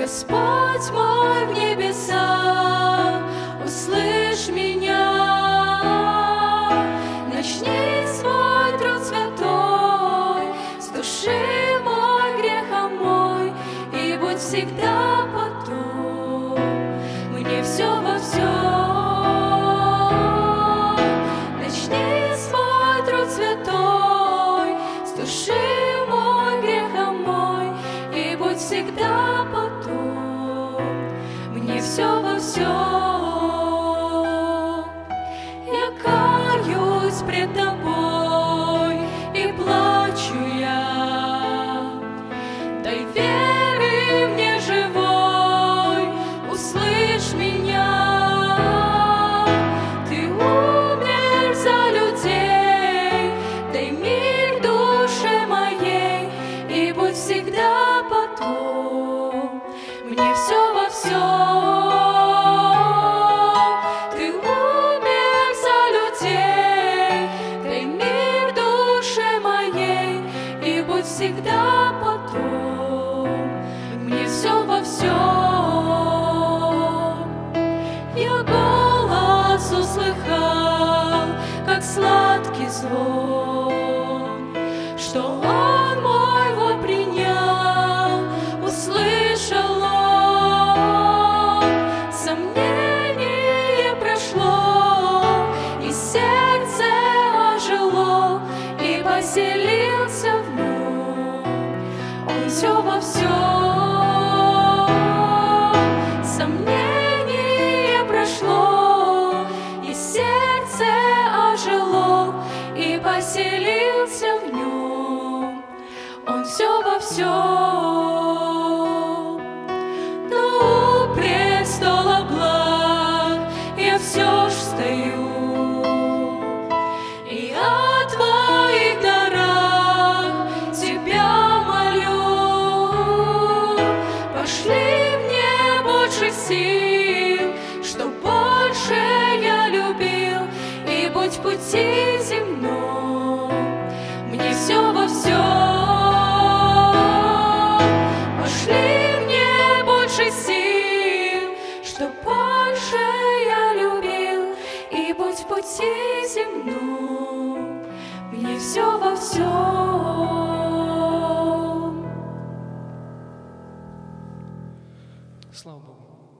Господь мой в небеса, услышь меня, начни свой труд святой, с души мой греха мой, и будь всегда потом мне все во всем. Начни свой труд святой, с души мой греха мой, и будь всегда потом спасет. Я каюсь пред тобой и плачу я. Дай веры мне живой, услышь меня. всегда потом. Мне все во всем. Я голос услыхал, как сладкий звон. Все во всем. Сомнение прошло, и сердце ожило, и поселился в нем. Он все во всем. Пути земном, мне все во всем. Пошли мне больше сил, чтоб больше я любил, и будь пути земном, мне все во всем.